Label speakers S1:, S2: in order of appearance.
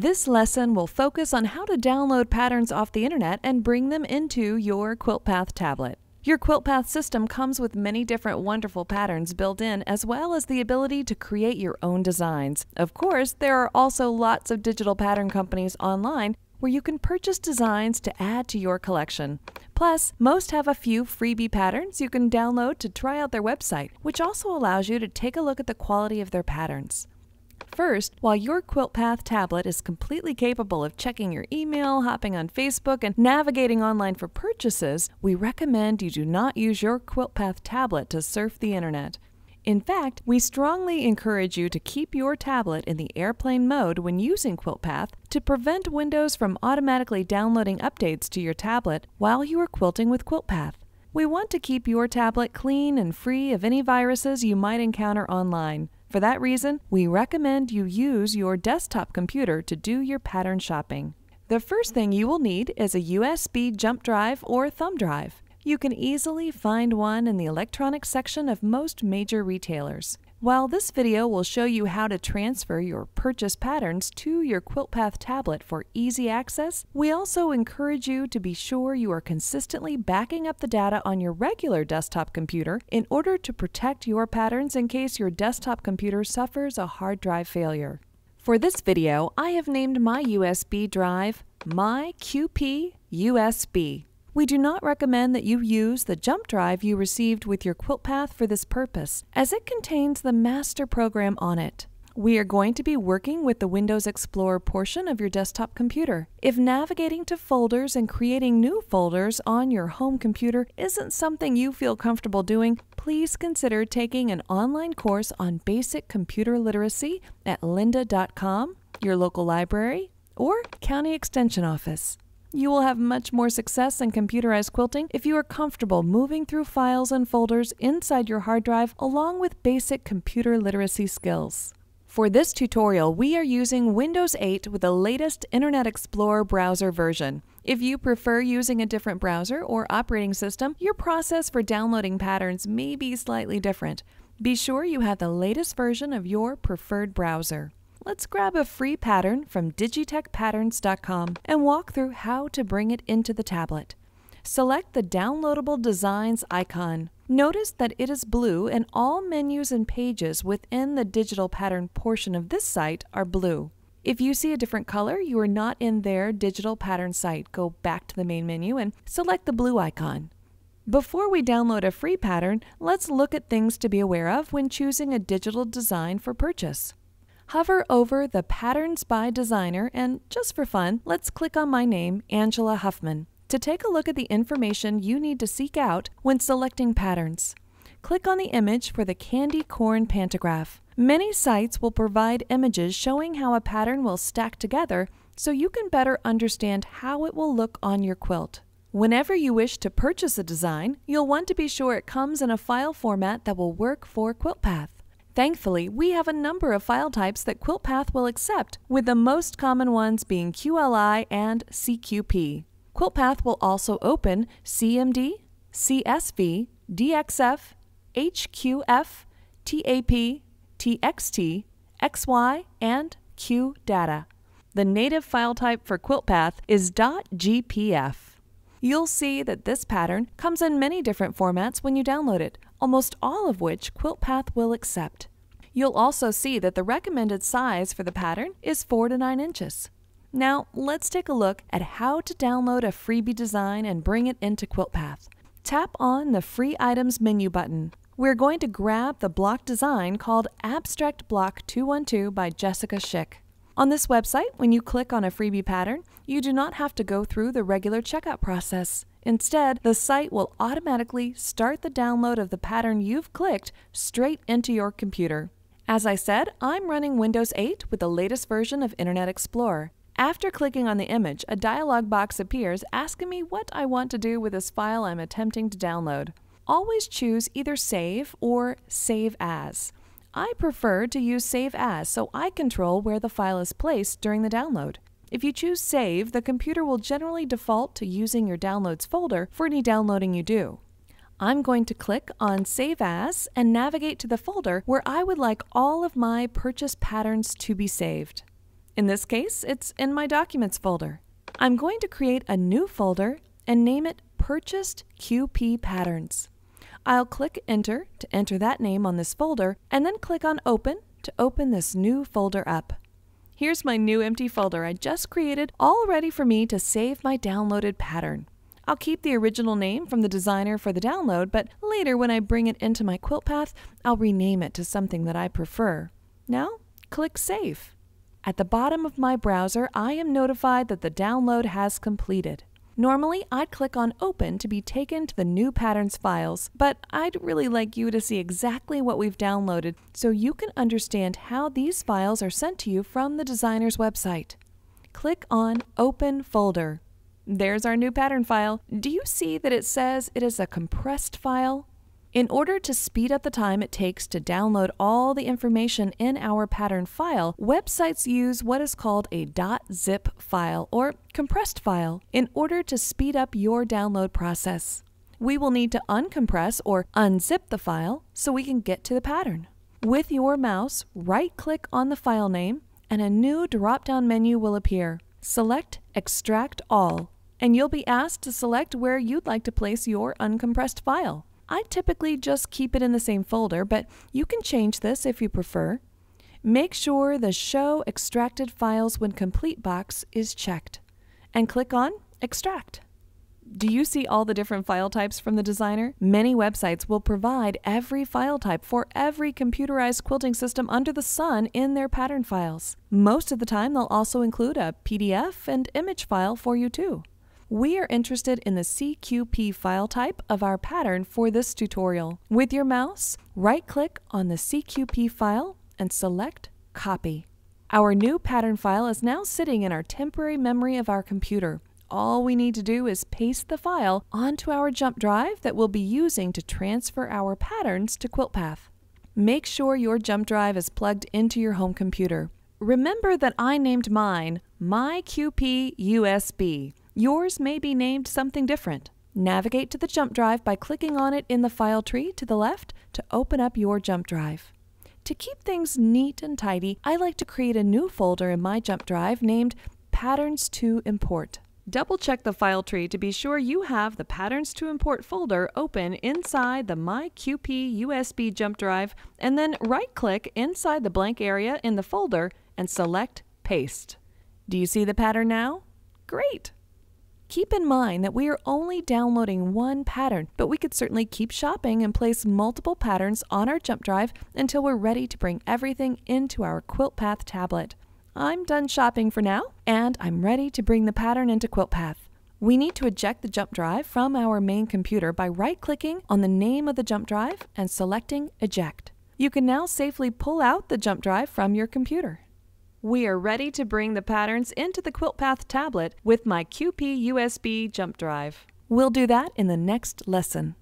S1: This lesson will focus on how to download patterns off the internet and bring them into your QuiltPath tablet. Your QuiltPath system comes with many different wonderful patterns built in, as well as the ability to create your own designs. Of course, there are also lots of digital pattern companies online where you can purchase designs to add to your collection. Plus, most have a few freebie patterns you can download to try out their website, which also allows you to take a look at the quality of their patterns. First, while your QuiltPath tablet is completely capable of checking your email, hopping on Facebook, and navigating online for purchases, we recommend you do not use your QuiltPath tablet to surf the internet. In fact, we strongly encourage you to keep your tablet in the airplane mode when using QuiltPath to prevent Windows from automatically downloading updates to your tablet while you are quilting with QuiltPath. We want to keep your tablet clean and free of any viruses you might encounter online. For that reason, we recommend you use your desktop computer to do your pattern shopping. The first thing you will need is a USB jump drive or thumb drive. You can easily find one in the electronics section of most major retailers. While this video will show you how to transfer your purchase patterns to your QuiltPath tablet for easy access, we also encourage you to be sure you are consistently backing up the data on your regular desktop computer in order to protect your patterns in case your desktop computer suffers a hard drive failure. For this video, I have named my USB drive My QP USB. We do not recommend that you use the jump drive you received with your QuiltPath for this purpose, as it contains the master program on it. We are going to be working with the Windows Explorer portion of your desktop computer. If navigating to folders and creating new folders on your home computer isn't something you feel comfortable doing, please consider taking an online course on basic computer literacy at lynda.com, your local library, or county extension office. You will have much more success in computerized quilting if you are comfortable moving through files and folders inside your hard drive along with basic computer literacy skills. For this tutorial, we are using Windows 8 with the latest Internet Explorer browser version. If you prefer using a different browser or operating system, your process for downloading patterns may be slightly different. Be sure you have the latest version of your preferred browser. Let's grab a free pattern from digitechpatterns.com and walk through how to bring it into the tablet. Select the downloadable designs icon. Notice that it is blue and all menus and pages within the digital pattern portion of this site are blue. If you see a different color, you are not in their digital pattern site. Go back to the main menu and select the blue icon. Before we download a free pattern, let's look at things to be aware of when choosing a digital design for purchase. Hover over the Patterns by Designer and, just for fun, let's click on my name, Angela Huffman, to take a look at the information you need to seek out when selecting patterns. Click on the image for the candy corn pantograph. Many sites will provide images showing how a pattern will stack together so you can better understand how it will look on your quilt. Whenever you wish to purchase a design, you'll want to be sure it comes in a file format that will work for QuiltPath. Thankfully, we have a number of file types that QuiltPath will accept, with the most common ones being QLI and CQP. QuiltPath will also open CMD, CSV, DXF, HQF, TAP, TXT, XY, and QData. The native file type for QuiltPath is .gpf. You'll see that this pattern comes in many different formats when you download it, almost all of which QuiltPath will accept. You'll also see that the recommended size for the pattern is 4 to 9 inches. Now, let's take a look at how to download a freebie design and bring it into QuiltPath. Tap on the Free Items menu button. We're going to grab the block design called Abstract Block 212 by Jessica Schick. On this website, when you click on a freebie pattern, you do not have to go through the regular checkout process. Instead, the site will automatically start the download of the pattern you've clicked straight into your computer. As I said, I'm running Windows 8 with the latest version of Internet Explorer. After clicking on the image, a dialog box appears asking me what I want to do with this file I'm attempting to download. Always choose either Save or Save As. I prefer to use Save As so I control where the file is placed during the download. If you choose Save, the computer will generally default to using your Downloads folder for any downloading you do. I'm going to click on Save As and navigate to the folder where I would like all of my purchase patterns to be saved. In this case, it's in my Documents folder. I'm going to create a new folder and name it Purchased QP Patterns. I'll click Enter to enter that name on this folder and then click on Open to open this new folder up. Here's my new empty folder I just created, all ready for me to save my downloaded pattern. I'll keep the original name from the designer for the download, but later when I bring it into my QuiltPath, I'll rename it to something that I prefer. Now, click Save. At the bottom of my browser, I am notified that the download has completed. Normally, I'd click on Open to be taken to the new patterns files, but I'd really like you to see exactly what we've downloaded so you can understand how these files are sent to you from the designer's website. Click on Open Folder. There's our new pattern file. Do you see that it says it is a compressed file? In order to speed up the time it takes to download all the information in our pattern file, websites use what is called a .zip file or compressed file in order to speed up your download process. We will need to uncompress or unzip the file so we can get to the pattern. With your mouse, right-click on the file name and a new drop-down menu will appear. Select Extract All and you'll be asked to select where you'd like to place your uncompressed file. I typically just keep it in the same folder, but you can change this if you prefer. Make sure the Show Extracted Files When Complete box is checked, and click on Extract. Do you see all the different file types from the designer? Many websites will provide every file type for every computerized quilting system under the sun in their pattern files. Most of the time, they'll also include a PDF and image file for you too. We are interested in the CQP file type of our pattern for this tutorial. With your mouse, right-click on the CQP file and select Copy. Our new pattern file is now sitting in our temporary memory of our computer. All we need to do is paste the file onto our jump drive that we'll be using to transfer our patterns to QuiltPath. Make sure your jump drive is plugged into your home computer. Remember that I named mine MyQP USB. Yours may be named something different. Navigate to the jump drive by clicking on it in the file tree to the left to open up your jump drive. To keep things neat and tidy, I like to create a new folder in my jump drive named Patterns to Import. Double check the file tree to be sure you have the Patterns to Import folder open inside the MyQP USB jump drive and then right click inside the blank area in the folder and select Paste. Do you see the pattern now? Great! Keep in mind that we are only downloading one pattern, but we could certainly keep shopping and place multiple patterns on our jump drive until we're ready to bring everything into our QuiltPath tablet. I'm done shopping for now, and I'm ready to bring the pattern into QuiltPath. We need to eject the jump drive from our main computer by right-clicking on the name of the jump drive and selecting Eject. You can now safely pull out the jump drive from your computer. We are ready to bring the patterns into the QuiltPath tablet with my QP USB jump drive. We'll do that in the next lesson.